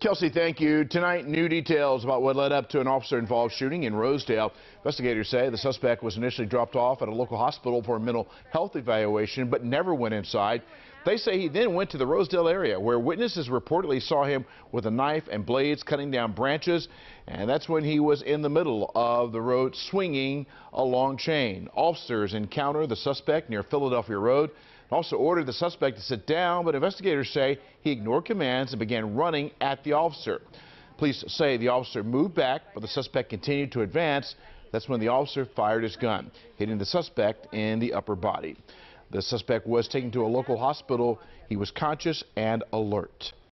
Kelsey, thank you. Tonight, new details about what led up to an officer-involved shooting in Rosedale. Investigators say the suspect was initially dropped off at a local hospital for a mental health evaluation, but never went inside. They say he then went to the Rosedale area, where witnesses reportedly saw him with a knife and blades cutting down branches, and that's when he was in the middle of the road swinging a long chain. Officers encounter the suspect near Philadelphia Road also ordered the suspect to sit down, but investigators say he ignored commands and began running at the officer. Police say the officer moved back, but the suspect continued to advance. That's when the officer fired his gun, hitting the suspect in the upper body. The suspect was taken to a local hospital. He was conscious and alert.